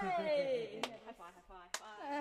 Yay! high five, high five. high five.